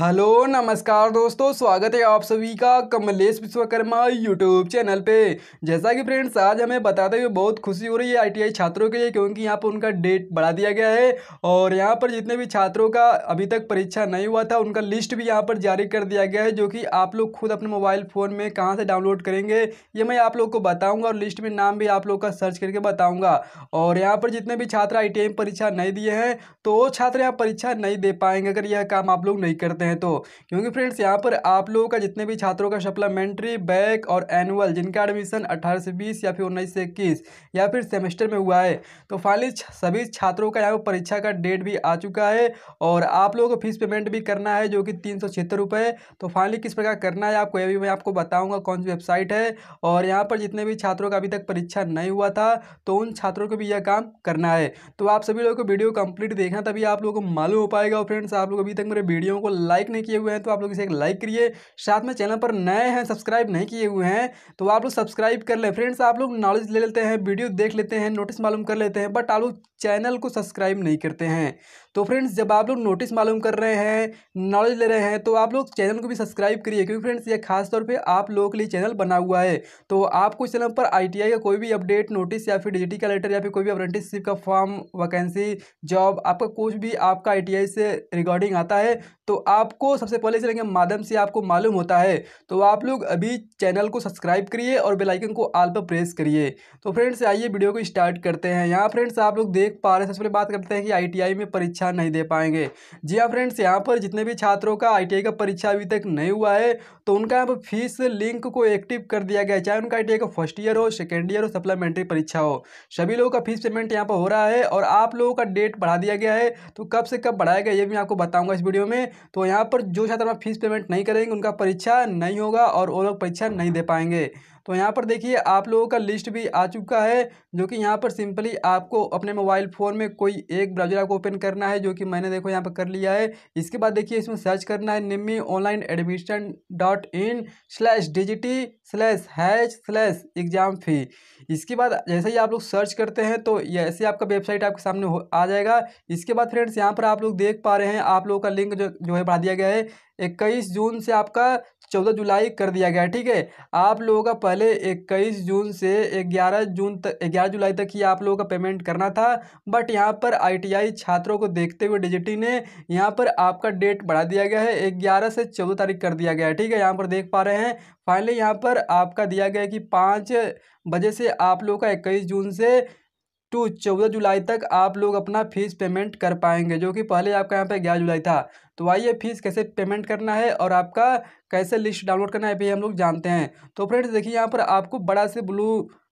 Hello, नमस्कार दोस्तों, स्वागत है आप सभी का कमलेश विश्वकर्मा यूट्यूब चैनल पे। जैसा कि फ्रेंड्स आज हमें बताते हुए बहुत खुशी हो रही है आईटीआई छात्रों के लिए क्योंकि यहाँ पर उनका डेट बढ़ा दिया गया है और यहाँ पर जितने भी छात्रों का अभी तक परीक्षा नहीं हुआ था, उनका लिस्ट भी यहाँ पर जारी कर दिया गया है, जो कि आप लोग खुद अपने मोबाइल फ़ोन में कहाँ से डाउनलोड करेंगे, ये मैं आप लोग को बताऊँगा और लिस्ट में नाम भी आप लोग का सर्च करके बताऊँगा। और यहाँ पर जितने भी छात्र आई परीक्षा नहीं दिए हैं तो वो छात्र यहाँ परीक्षा नहीं दे पाएँगे अगर यह काम आप लोग नहीं करते करते हैं तो क्योंकि फ्रेंड्स यहाँ पर आप लोगों का जितने भी छात्रों का सप्लीमेंट्री बैक और एनुअल जिनका एडमिशन अठारह से बीस या फिर उन्नीस से इक्कीस या फिर सेमेस्टर में हुआ है तो फाइनली सभी छात्रों का यहाँ पर परीक्षा का डेट भी आ चुका है और आप लोगों को फ़ीस पेमेंट भी करना है, जो कि तीन सौ तो फाइनली किस प्रकार करना है आपको, ये भी मैं आपको बताऊँगा कौन सी वेबसाइट है और यहाँ पर जितने भी छात्रों का अभी तक परीक्षा नहीं हुआ था तो उन छात्रों को भी यह काम करना है। तो आप सभी लोगों को वीडियो कंप्लीट देखना, तभी आप लोगों को मालूम हो पाएगा और फ्रेंड्स आप लोग अभी तक मेरे वीडियो को लाइक नहीं किए हुए हैं तो आप लोग इसे एक लाइक करिए। साथ में चैनल पर नए हैं, सब्सक्राइब नहीं किए हुए हैं तो आप लोग सब्सक्राइब कर लें। फ्रेंड्स, आप लोग नॉलेज ले लेते हैं, वीडियो देख लेते हैं, नोटिस मालूम कर लेते हैं, बट आप लोग चैनल को सब्सक्राइब नहीं करते हैं। तो फ्रेंड्स, जब आप लोग नोटिस मालूम कर रहे हैं, नॉलेज ले रहे हैं तो आप लोग चैनल को भी सब्सक्राइब करिए, क्योंकि फ्रेंड्स, ये खास तौर पे आप लोगों के लिए चैनल बना हुआ है। तो आपको इस चैनल पर आईटीआई का कोई भी अपडेट, नोटिस या फिर डिजिटी का लेटर या फिर कोई भी अप्रेंटिसशिप का फॉर्म, वैकेंसी, जॉब, आपका कुछ भी आपका आईटीआई से रिगार्डिंग आता है तो आपको सबसे पहले चैनल के माध्यम से आपको मालूम होता है तो आप लोग अभी चैनल को सब्सक्राइब करिए और बेलाइकन को आल पर प्रेस करिए। तो फ्रेंड्स, आइए वीडियो को स्टार्ट करते हैं। यहाँ फ्रेंड्स, आप लोग देख पा रहे हैं, सबसे पहले बात करते हैं कि आईटीआई में परीक्षा नहीं दे पाएँगे। जी हाँ फ्रेंड्स, यहाँ पर जितने भी छात्रों का आईटीआई का परीक्षा अभी तक नहीं हुआ है तो उनका यहाँ पर फ़ीस लिंक को एक्टिव कर दिया गया है। चाहे उनका आईटीआई का फ़र्स्ट ईयर हो, सेकेंड ईयर हो, सप्लीमेंट्री परीक्षा हो, सभी लोगों का फ़ीस पेमेंट यहाँ पर हो रहा है और आप लोगों का डेट बढ़ा दिया गया है। तो कब से कब बढ़ाया गया, ये भी मैं आपको बताऊँगा इस वीडियो में। तो यहाँ पर जो छात्र फ़ीस पेमेंट नहीं करेंगे, उनका परीक्षा नहीं होगा और वो लोग परीक्षा नहीं दे पाएँगे। तो यहाँ पर देखिए, आप लोगों का लिस्ट भी आ चुका है, जो कि यहाँ पर सिंपली आपको अपने मोबाइल फ़ोन में कोई एक ब्राउज़र आपको ओपन करना है, जो कि मैंने देखो यहाँ पर कर लिया है। इसके बाद देखिए इसमें सर्च करना है निम्मी online admission dot in slash डिजिटी slash H slash exam fee. इसके बाद जैसे ही आप लोग सर्च करते हैं तो ऐसे आपका वेबसाइट आपके सामने आ जाएगा। इसके बाद फ्रेंड्स, यहाँ पर आप लोग देख पा रहे हैं, आप लोगों का लिंक जो जो है बढ़ा दिया गया है। इक्कीस जून से आपका चौदह जुलाई कर दिया गया, ठीक है? आप लोगों का पहले इक्कीस जून से ग्यारह जून तक, ग्यारह जुलाई तक ही आप लोगों का पेमेंट करना था, बट यहाँ पर आईटीआई छात्रों को देखते हुए डिजिटी ने यहाँ पर आपका डेट बढ़ा दिया गया है ग्यारह से चौदह तारीख कर दिया गया है, ठीक है? यहाँ पर देख पा रहे हैं, फाइनली यहाँ पर आपका दिया गया है कि पाँच बजे से आप लोगों का इक्कीस जून से टू चौदह जुलाई तक आप लोग अपना फ़ीस पेमेंट कर पाएँगे, जो कि पहले आपका यहाँ पे ग्यारह जुलाई था। तो आइए फ़ीस कैसे पेमेंट करना है और आपका कैसे लिस्ट डाउनलोड करना है भी हम लोग जानते हैं। तो फ्रेंड्स देखिए यहाँ पर आपको बड़ा से ब्लू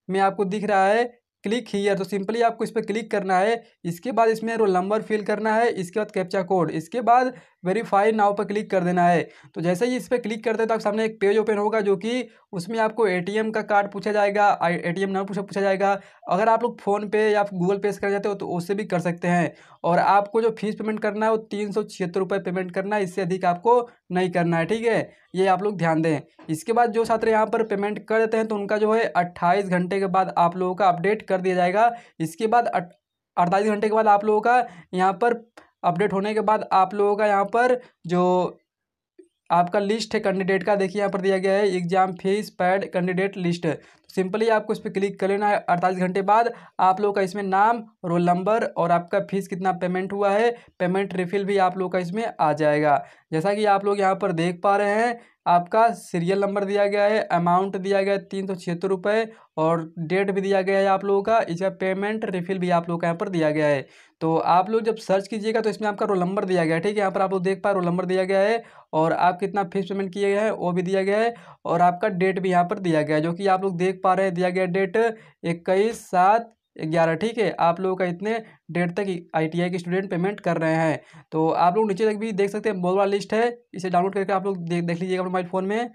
में आपको दिख रहा है क्लिक हीयर तो सिंपली आपको इस पर क्लिक करना है, इसके बाद इसमें रोल नंबर फिल करना है, इसके बाद कैप्चा कोड इसके बाद वेरीफाई नाव पर क्लिक कर देना है। तो जैसे ही इस पर क्लिक करते हैं तो आप सामने एक पेज ओपन होगा जो कि उसमें आपको एटीएम का कार्ड पूछा जाएगा एटीएम नंबर पूछा पूछा जाएगा। अगर आप लोग फ़ोन पे या गूगल पे से कर जाते हो तो उससे भी कर सकते हैं। और आपको जो फ़ीस पेमेंट करना है, वो तीन सौ छिहत्तर रुपये पेमेंट करना है, इससे अधिक आपको नहीं करना है, ठीक है? ये आप लोग ध्यान दें। इसके बाद जो छात्र यहाँ पर पेमेंट कर देते हैं तो उनका जो है अट्ठाईस घंटे के बाद आप लोगों का अपडेट कर दिया जाएगा। इसके बाद अड़तालीस घंटे के बाद आप लोगों का यहाँ पर अपडेट होने के बाद आप लोगों का यहाँ पर जो आपका लिस्ट है कैंडिडेट का, देखिए यहाँ पर दिया गया है exam fees paid candidate list simply आपको इस पर क्लिक कर लेना है। अड़तालीस घंटे बाद आप लोग का इसमें नाम, रोल नंबर और आपका फ़ीस कितना पेमेंट हुआ है, पेमेंट रिफिल भी आप लोग का इसमें आ जाएगा। जैसा कि आप लोग यहाँ पर देख पा रहे हैं, आपका सीरियल नंबर दिया गया है, अमाउंट दिया गया है तीन सौ छिहत्तर रुपये और डेट भी दिया गया है आप लोगों का, इसका पेमेंट रिफिल भी आप लोगों का यहाँ पर दिया गया है। तो आप लोग जब सर्च कीजिएगा तो इसमें आपका रोल नंबर दिया गया है, ठीक है? यहाँ पर आप लोग देख पाए रोल नंबर दिया गया है और आप कितना फ़ीस पेमेंट किए गए हैं वो भी दिया गया है और आपका डेट भी यहाँ पर दिया गया है, जो कि आप लोग देख पा रहे हैं, दिया गया डेट इक्कीस सात ग्यारह, ठीक है? आप लोगों का इतने डेट तक आईटीआई के स्टूडेंट पेमेंट कर रहे हैं। तो आप लोग नीचे तक भी देख सकते हैं बहुत बड़ा लिस्ट है, इसे डाउनलोड करके आप लोग देख देख लीजिएगा मोबाइल फ़ोन में।